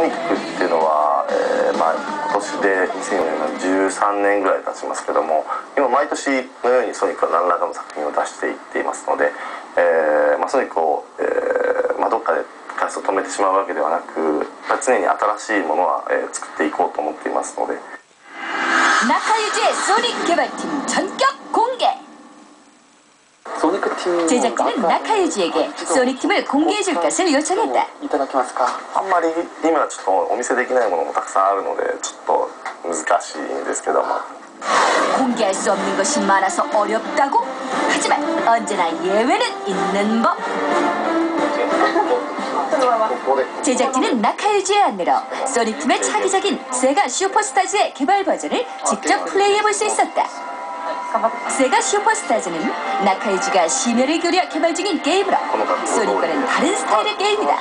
ソニックっていうのは、えー、まあ、今年で2013年ぐらい経ちますけども今毎年のようにソニックは何らかの作品を出していっていますので、えー、まあ、ソニックを、えー、まあ、どっかで活動を止めてしまうわけではなく常に新しいものは、え作っていこうと思っていますので。中ソニックバティン 제작진은 낙하유지에게 소닉팀을 공개해줄 것을 요청했다. いただけますかあんまり今ちょっとお見せできないものもたくさんあるのでちょっと難しいんですけども 공개할 수 없는 것이 많아서 어렵다고? 하지만 언제나 예외는 있는 법. ここで 제작진은 낙하유지의 안내로 소닉팀의 차기작인 세가 슈퍼스타즈의 개발 버전을 직접 플레이해볼 수 있었다. 세가 슈퍼스타즈는 낙하유지가 심혈을 기울여 개발 중인 게임으로 소닉과는 다른 스타일의 게임이다.